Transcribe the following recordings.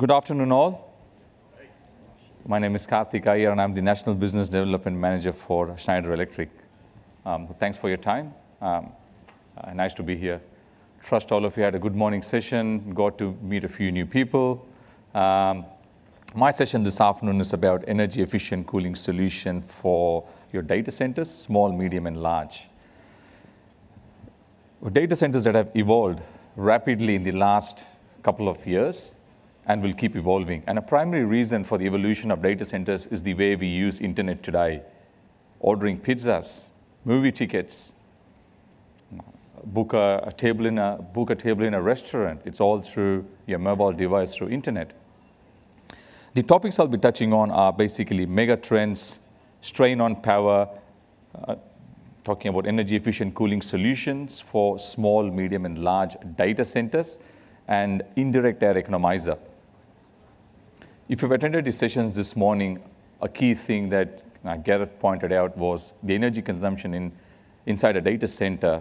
Good afternoon, all. My name is Karthik Iyer, and I'm the National Business Development Manager for Schneider Electric. Um, thanks for your time. Um, uh, nice to be here. Trust all of you had a good morning session, got to meet a few new people. Um, my session this afternoon is about energy efficient cooling solution for your data centers, small, medium, and large. Data centers that have evolved rapidly in the last couple of years and will keep evolving. And a primary reason for the evolution of data centers is the way we use internet today. Ordering pizzas, movie tickets, book a, a, table in a book a table in a restaurant. It's all through your mobile device through internet. The topics I'll be touching on are basically mega trends, strain on power, uh, talking about energy efficient cooling solutions for small, medium, and large data centers, and indirect air economizer. If you've attended the sessions this morning, a key thing that Gareth pointed out was the energy consumption in, inside a data center.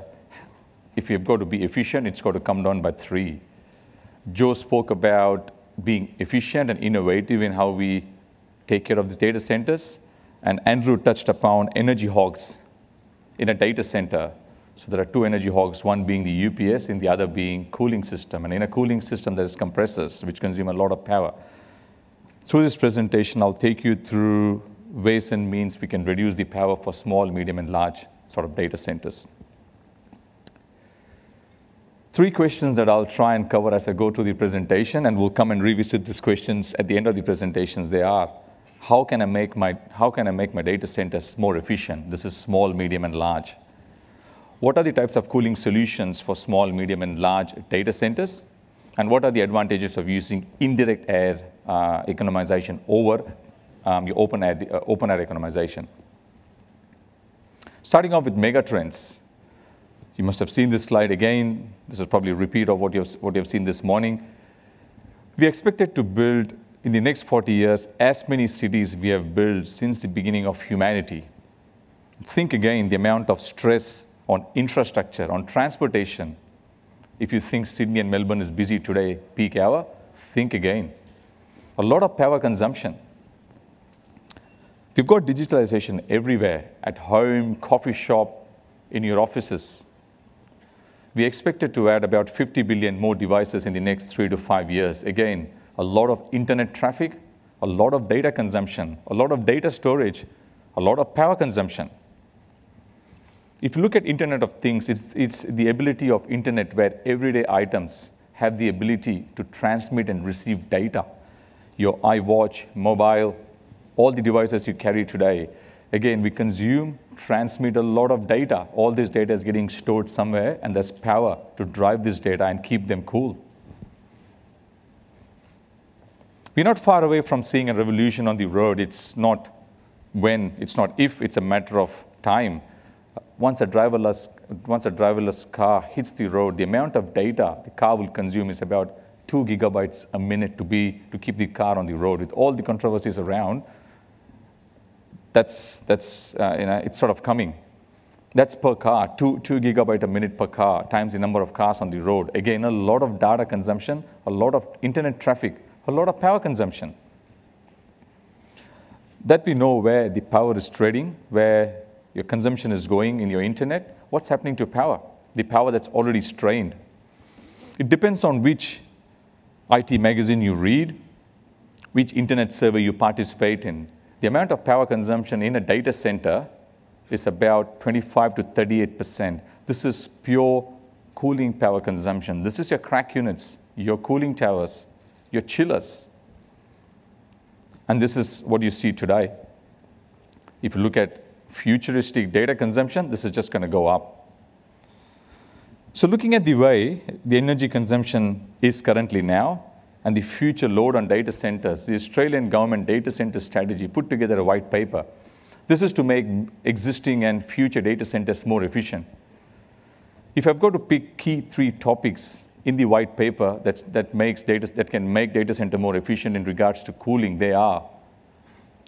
If you've got to be efficient, it's got to come down by three. Joe spoke about being efficient and innovative in how we take care of these data centers. And Andrew touched upon energy hogs in a data center. So there are two energy hogs, one being the UPS and the other being cooling system. And in a cooling system, there's compressors, which consume a lot of power. Through this presentation, I'll take you through ways and means we can reduce the power for small, medium, and large sort of data centers. Three questions that I'll try and cover as I go through the presentation, and we'll come and revisit these questions at the end of the presentations. They are, how can I make my, how can I make my data centers more efficient? This is small, medium, and large. What are the types of cooling solutions for small, medium, and large data centers? And what are the advantages of using indirect air uh, economization over um, your open air, uh, open air economization? Starting off with megatrends. You must have seen this slide again. This is probably a repeat of what you've, what you've seen this morning. We expected to build in the next 40 years as many cities we have built since the beginning of humanity. Think again the amount of stress on infrastructure, on transportation. If you think Sydney and Melbourne is busy today, peak hour, think again. A lot of power consumption. We've got digitalization everywhere, at home, coffee shop, in your offices we expected to add about 50 billion more devices in the next three to five years. Again, a lot of internet traffic, a lot of data consumption, a lot of data storage, a lot of power consumption. If you look at Internet of Things, it's, it's the ability of Internet where everyday items have the ability to transmit and receive data. Your iWatch, mobile, all the devices you carry today. Again, we consume transmit a lot of data. All this data is getting stored somewhere, and there's power to drive this data and keep them cool. We're not far away from seeing a revolution on the road. It's not when, it's not if, it's a matter of time. Once a driverless, once a driverless car hits the road, the amount of data the car will consume is about two gigabytes a minute to, be, to keep the car on the road. With all the controversies around, that's, that's uh, you know, it's sort of coming. That's per car, two, two gigabyte a minute per car, times the number of cars on the road. Again, a lot of data consumption, a lot of internet traffic, a lot of power consumption. That we know where the power is trading, where your consumption is going in your internet, what's happening to power? The power that's already strained. It depends on which IT magazine you read, which internet survey you participate in. The amount of power consumption in a data center is about 25 to 38%. This is pure cooling power consumption. This is your CRAC units, your cooling towers, your chillers. And this is what you see today. If you look at futuristic data consumption, this is just going to go up. So looking at the way the energy consumption is currently now, and the future load on data centers, the Australian government data center strategy put together a white paper. This is to make existing and future data centers more efficient. If I've got to pick key three topics in the white paper that's, that, makes data, that can make data center more efficient in regards to cooling, they are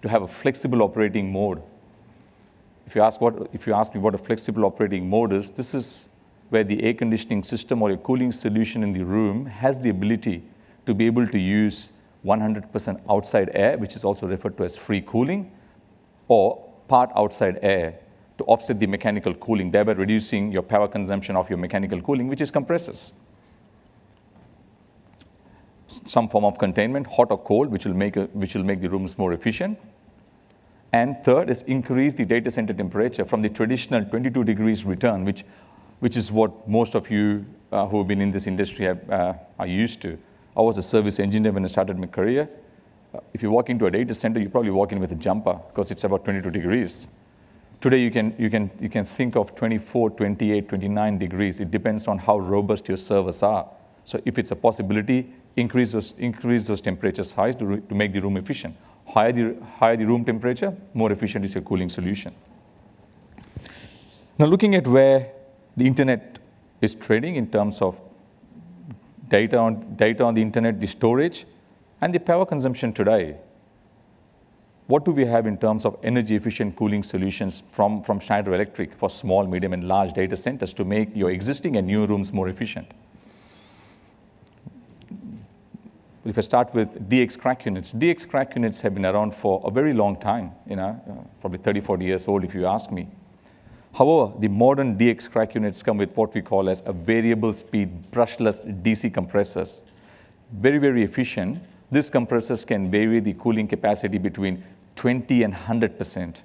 to have a flexible operating mode. If you, ask what, if you ask me what a flexible operating mode is, this is where the air conditioning system or a cooling solution in the room has the ability to be able to use 100% outside air, which is also referred to as free cooling, or part outside air to offset the mechanical cooling, thereby reducing your power consumption of your mechanical cooling, which is compressors. Some form of containment, hot or cold, which will make, a, which will make the rooms more efficient. And third is increase the data center temperature from the traditional 22 degrees return, which, which is what most of you uh, who have been in this industry have, uh, are used to. I was a service engineer when I started my career. Uh, if you walk into a data center, you probably walk in with a jumper because it's about 22 degrees. Today, you can, you, can, you can think of 24, 28, 29 degrees. It depends on how robust your servers are. So if it's a possibility, increase those, increase those temperatures high to, to make the room efficient. Higher the, higher the room temperature, more efficient is your cooling solution. Now looking at where the internet is trading in terms of data on, data on the internet, the storage, and the power consumption today. What do we have in terms of energy efficient cooling solutions from, from Schneider Electric for small, medium, and large data centers to make your existing and new rooms more efficient? If I start with DX CRAC units, DX CRAC units have been around for a very long time, you know, probably 30, 40 years old if you ask me. However, the modern DX CRAC units come with what we call as a variable speed brushless DC compressors. Very, very efficient. These compressors can vary the cooling capacity between 20 and 100%.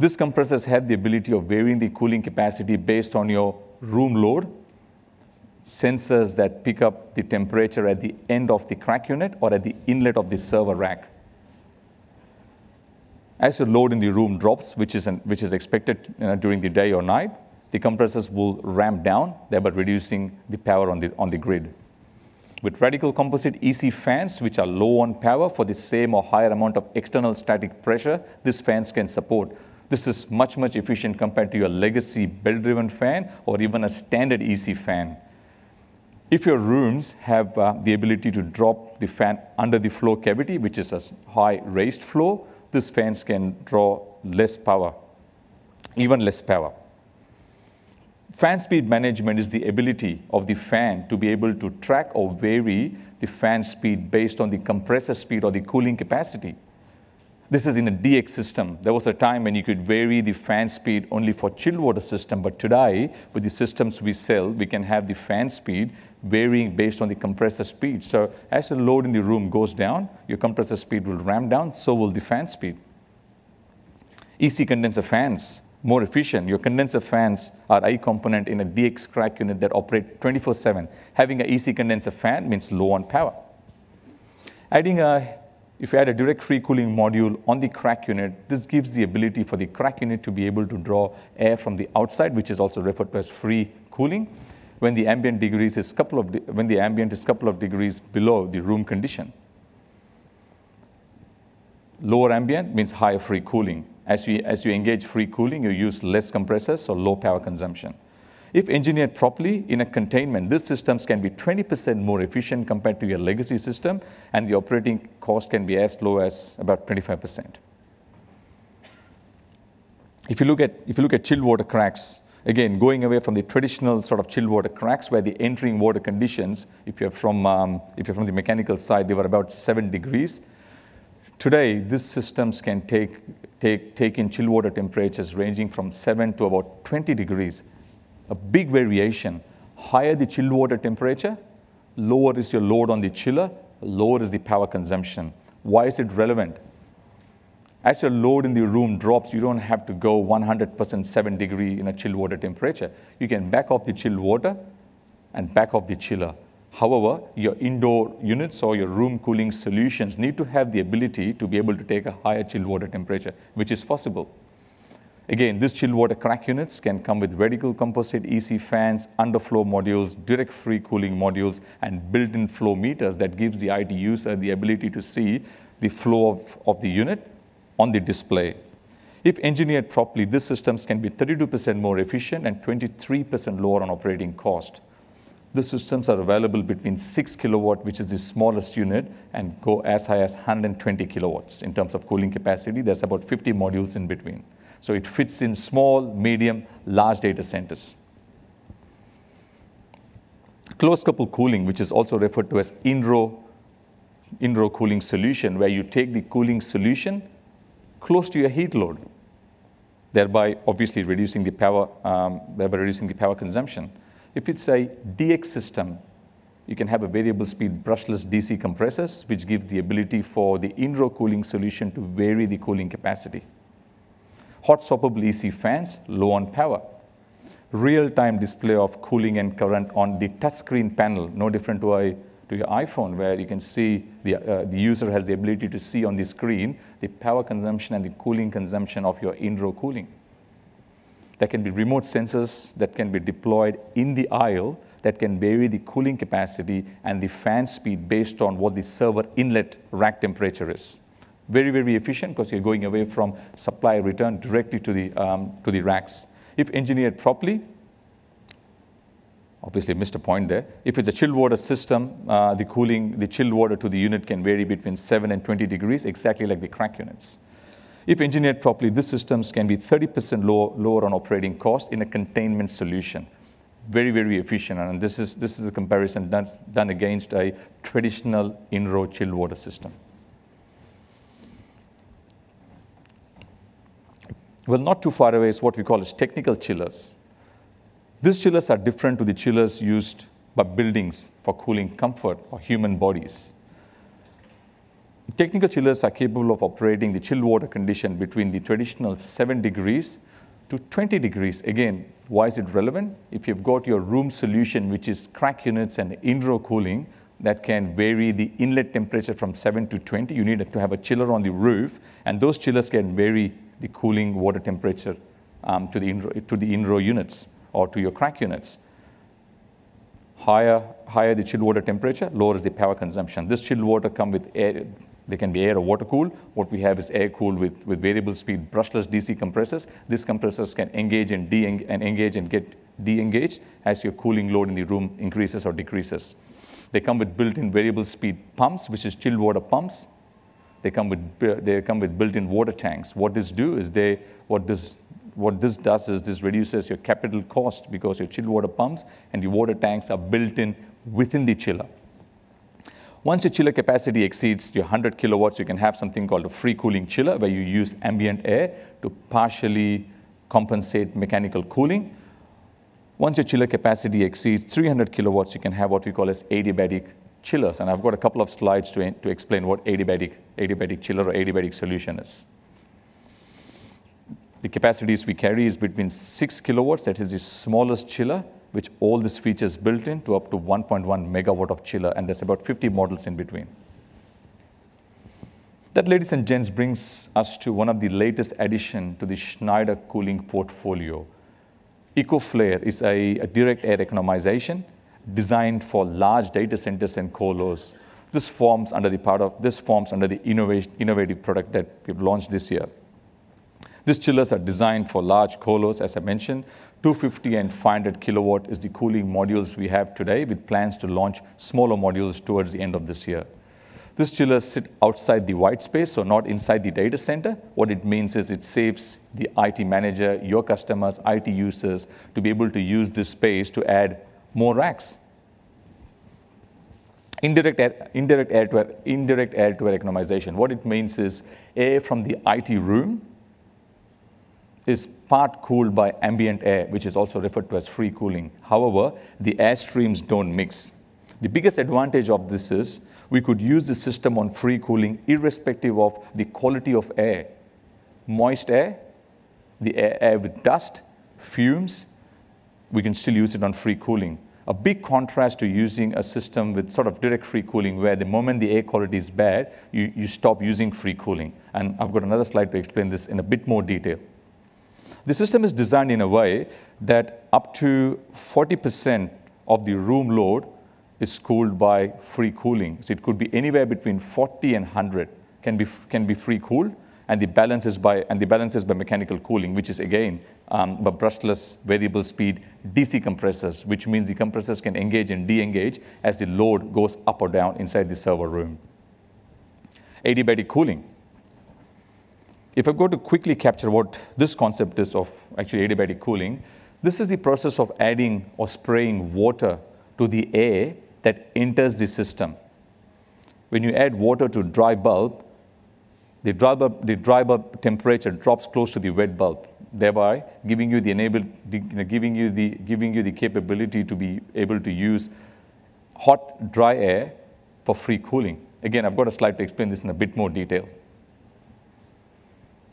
These compressors have the ability of varying the cooling capacity based on your room load, sensors that pick up the temperature at the end of the CRAC unit or at the inlet of the server rack. As your load in the room drops, which is, an, which is expected know, during the day or night, the compressors will ramp down, thereby reducing the power on the, on the grid. With radial composite EC fans, which are low on power for the same or higher amount of external static pressure, these fans can support. This is much, much efficient compared to your legacy belt-driven fan or even a standard EC fan. If your rooms have uh, the ability to drop the fan under the floor cavity, which is a high raised floor, these fans can draw less power, even less power. Fan speed management is the ability of the fan to be able to track or vary the fan speed based on the compressor speed or the cooling capacity. This is in a DX system. There was a time when you could vary the fan speed only for chilled water system, but today, with the systems we sell, we can have the fan speed varying based on the compressor speed. So as the load in the room goes down, your compressor speed will ramp down, so will the fan speed. EC condenser fans, more efficient. Your condenser fans are a component in a DX CRAC unit that operate 24-7. Having an EC condenser fan means low on power. Adding a if you add a direct free cooling module on the CRAC unit, this gives the ability for the CRAC unit to be able to draw air from the outside, which is also referred to as free cooling, when the ambient degrees is couple of when the ambient is couple of degrees below the room condition. Lower ambient means higher free cooling. As you, as you engage free cooling, you use less compressors, so low power consumption. If engineered properly in a containment, these systems can be 20% more efficient compared to your legacy system, and the operating cost can be as low as about 25%. If you look at, if you look at chilled water CRACs, again, going away from the traditional sort of chilled water CRACs where the entering water conditions, if you're from, um, if you're from the mechanical side, they were about seven degrees. Today, these systems can take, take, take in chilled water temperatures ranging from seven to about 20 degrees a big variation. Higher the chilled water temperature, lower is your load on the chiller, lower is the power consumption. Why is it relevant? As your load in the room drops, you don't have to go 100% 7 degree in a chilled water temperature. You can back off the chilled water and back off the chiller. However, your indoor units or your room cooling solutions need to have the ability to be able to take a higher chilled water temperature, which is possible. Again, these chilled water CRAC units can come with vertical composite EC fans, underflow modules, direct free cooling modules, and built-in flow meters that gives the IT user uh, the ability to see the flow of, of the unit on the display. If engineered properly, these systems can be 32% more efficient and 23% lower on operating cost. The systems are available between 6 kilowatt, which is the smallest unit, and go as high as 120 kilowatts in terms of cooling capacity. There's about 50 modules in between. So it fits in small, medium, large data centers. Closed couple cooling, which is also referred to as in-row in-row cooling solution where you take the cooling solution close to your heat load, thereby obviously reducing the power, um, thereby reducing the power consumption. If it's a DX system, you can have a variable speed brushless DC compressors, which gives the ability for the in-row cooling solution to vary the cooling capacity. Hot swappable EC fans, low on power. Real-time display of cooling and current on the touchscreen panel, no different to a to your iPhone where you can see the, uh, the user has the ability to see on the screen the power consumption and the cooling consumption of your in-row cooling. There can be remote sensors that can be deployed in the aisle that can vary the cooling capacity and the fan speed based on what the server inlet rack temperature is. Very, very efficient because you're going away from supply return directly to the, um, to the racks. If engineered properly, obviously missed a point there. If it's a chilled water system, uh, the cooling, the chilled water to the unit can vary between 7 and 20 degrees, exactly like the CRAC units. If engineered properly, these systems can be 30% lower, lower on operating cost in a containment solution. Very, very efficient. And this is, this is a comparison done, done against a traditional in-row chilled water system. Well, not too far away is what we call as technical chillers. These chillers are different to the chillers used by buildings for cooling comfort or human bodies. Technical chillers are capable of operating the chilled water condition between the traditional 7 degrees to 20 degrees. Again, why is it relevant? If you've got your room solution, which is CRAC units and in-row cooling, that can vary the inlet temperature from 7 to 20. You need to have a chiller on the roof, and those chillers can vary the cooling water temperature um, to the in-row units or to your CRAC units. Higher, higher the chilled water temperature, lower is the power consumption. This chilled water come with air, they can be air or water cooled. What we have is air cooled with, with variable speed brushless DC compressors. These compressors can engage and, de and engage and get de-engaged as your cooling load in the room increases or decreases. They come with built-in variable speed pumps, which is chilled water pumps. They come with, they come with built-in water tanks. What this do is they, what this what this does is this reduces your capital cost because your chilled water pumps and your water tanks are built in within the chiller. Once your chiller capacity exceeds your 100 kilowatts, you can have something called a free cooling chiller where you use ambient air to partially compensate mechanical cooling. Once your chiller capacity exceeds 300 kilowatts, you can have what we call as adiabatic chillers. And I've got a couple of slides to, to explain what adiabatic, adiabatic chiller or adiabatic solution is. The capacities we carry is between 6 kilowatts, that is the smallest chiller, which all these features built in, to up to 1.1 megawatt of chiller, and there's about 50 models in between. That, ladies and gents, brings us to one of the latest addition to the Schneider cooling portfolio. Ecoflair is a, a direct air economization designed for large data centers and colos. This forms under the part of this forms under the innovative product that we've launched this year. These chillers are designed for large colos, as I mentioned. 250 and 500 kilowatt is the cooling modules we have today, with plans to launch smaller modules towards the end of this year. These chillers sit outside the white space, so not inside the data center. What it means is it saves the IT manager, your customers, IT users to be able to use this space to add more racks. Indirect air, indirect air to air, indirect air to air economization. What it means is air from the IT room is part cooled by ambient air, which is also referred to as free cooling. However, the air streams don't mix. The biggest advantage of this is we could use the system on free cooling irrespective of the quality of air. Moist air, the air, air with dust, fumes, we can still use it on free cooling. A big contrast to using a system with sort of direct free cooling where the moment the air quality is bad, you, you stop using free cooling. And I've got another slide to explain this in a bit more detail. The system is designed in a way that up to 40% of the room load is cooled by free cooling. So it could be anywhere between 40 and 100 can be, can be free cooled, and the balance is by, and the balance is by mechanical cooling, which is again um, by brushless variable speed DC compressors, which means the compressors can engage and de-engage as the load goes up or down inside the server room. Adiabatic cooling. If I go to quickly capture what this concept is of actually adiabatic cooling, this is the process of adding or spraying water to the air that enters the system. when you add water to dry bulb, the dry bulb, the dry bulb temperature drops close to the wet bulb, thereby giving you the enable, giving you the, giving you the capability to be able to use hot, dry air for free cooling. Again, I've got a slide to explain this in a bit more detail.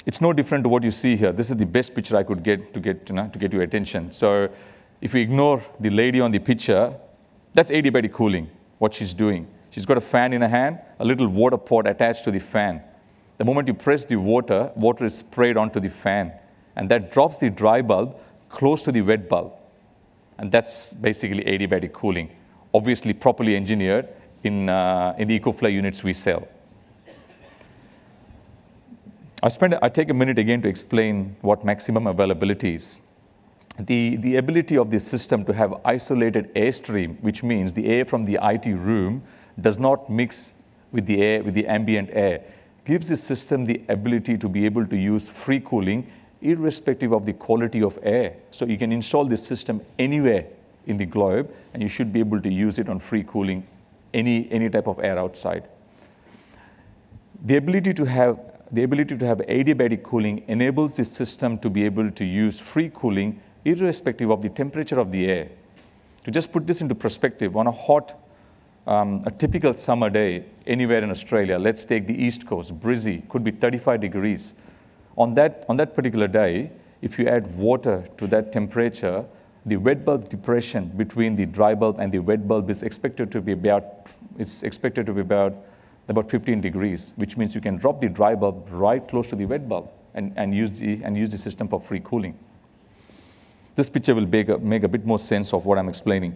It's no different to what you see here. This is the best picture I could get to get, you know, to get your attention. So if we ignore the lady on the picture, that's adiabatic cooling, what she's doing. She's got a fan in her hand, a little water pot attached to the fan. The moment you press the water, water is sprayed onto the fan, and that drops the dry bulb close to the wet bulb. And that's basically adiabatic cooling, obviously properly engineered in, uh, in the Ecoflair units we sell. I, spend, I take a minute again to explain what maximum availability is. The, the ability of the system to have isolated airstream, which means the air from the IT room does not mix with the air, with the ambient air, gives the system the ability to be able to use free cooling irrespective of the quality of air. So you can install this system anywhere in the globe and you should be able to use it on free cooling any, any type of air outside. The ability to have the ability to have adiabatic cooling enables the system to be able to use free cooling irrespective of the temperature of the air. To just put this into perspective, on a hot, um, a typical summer day anywhere in Australia, let's take the East Coast, Brizzy, could be 35 degrees. On that, on that particular day, if you add water to that temperature, the wet bulb depression between the dry bulb and the wet bulb is expected to be about, it's expected to be about, about 15 degrees, which means you can drop the dry bulb right close to the wet bulb and, and, use, the, and use the system for free cooling. This picture will make a, make a bit more sense of what I'm explaining.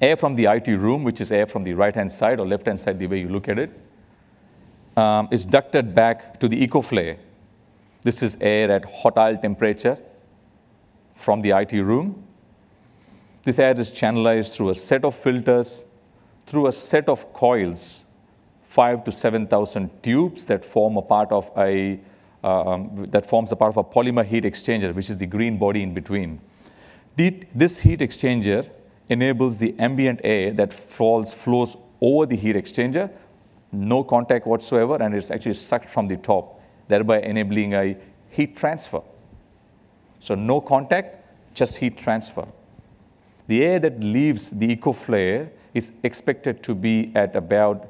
Air from the IT room, which is air from the right-hand side or left-hand side, the way you look at it, um, is ducted back to the Ecoflair. This is air at hot aisle temperature from the IT room. This air is channelized through a set of filters, through a set of coils, five to 7,000 tubes that form a part of a um, that forms a part of a polymer heat exchanger, which is the green body in between. This heat exchanger enables the ambient air that falls, flows over the heat exchanger, no contact whatsoever, and it's actually sucked from the top, thereby enabling a heat transfer. So no contact, just heat transfer. The air that leaves the Ecoflair is expected to be at about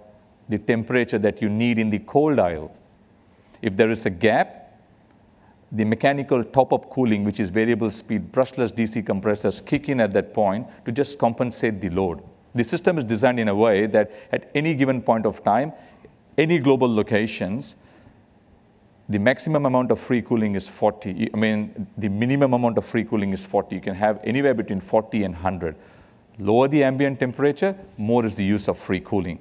the temperature that you need in the cold aisle. If there is a gap, the mechanical top-up cooling, which is variable speed brushless DC compressors, kick in at that point to just compensate the load. The system is designed in a way that at any given point of time, any global locations, the maximum amount of free cooling is 40. I mean, the minimum amount of free cooling is 40. You can have anywhere between 40 and 100. Lower the ambient temperature, more is the use of free cooling.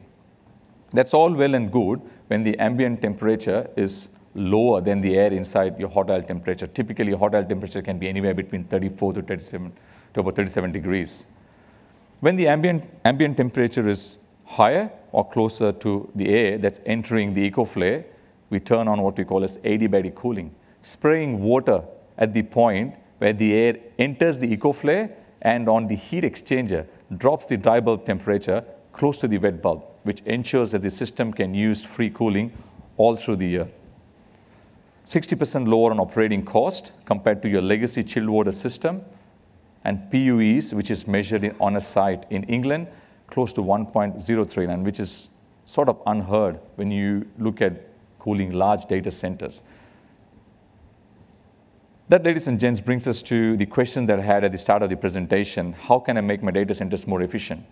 That's all well and good when the ambient temperature is lower than the air inside your hot aisle temperature. Typically, hot aisle temperature can be anywhere between 34 to 37 to about 37 degrees. When the ambient, ambient temperature is higher or closer to the air that's entering the Ecoflair, we turn on what we call as adiabatic cooling, spraying water at the point where the air enters the Ecoflair and on the heat exchanger drops the dry bulb temperature close to the wet bulb which ensures that the system can use free cooling all through the year. 60% lower on operating cost compared to your legacy chilled water system, and PUEs, which is measured on a site in England, close to 1.03, and which is sort of unheard when you look at cooling large data centers. That, ladies and gents, brings us to the question that I had at the start of the presentation. How can I make my data centers more efficient?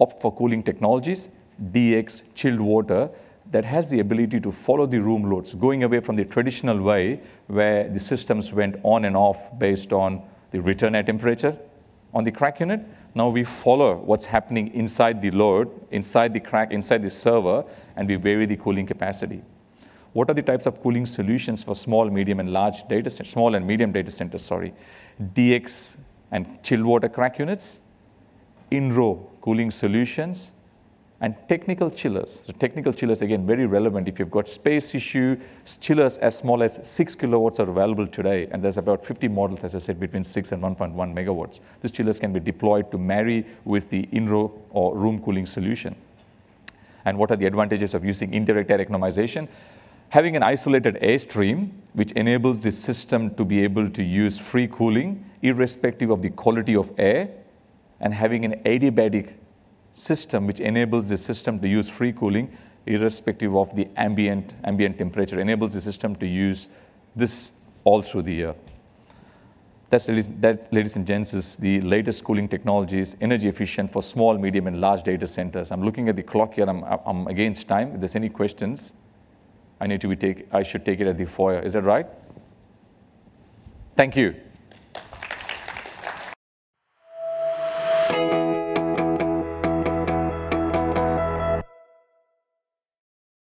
opt for cooling technologies, DX, chilled water, that has the ability to follow the room loads, going away from the traditional way where the systems went on and off based on the return air temperature on the CRAC unit. Now we follow what's happening inside the load, inside the crack, inside the server, and we vary the cooling capacity. What are the types of cooling solutions for small, medium, and large data centers, small and medium data centers, sorry. DX and chilled water CRAC units, in-row cooling solutions, and technical chillers. So technical chillers, again, very relevant. If you've got space issue, chillers as small as 6 kilowatts are available today, and there's about 50 models, as I said, between 6 and 1.1 megawatts. These chillers can be deployed to marry with the in-row or room cooling solution. and what are the advantages of using indirect air economization. Having an isolated airstream, which enables the system to be able to use free cooling irrespective of the quality of air, and having an adiabatic system which enables the system to use free cooling irrespective of the ambient, ambient temperature, enables the system to use this all through the year. That's, that, ladies and gents, is the latest cooling technologies, energy efficient for small, medium, and large data centers. I'm looking at the clock here. I'm, I'm against time. If there's any questions, I need to be take, I should take it at the foyer. Is that right? Thank you.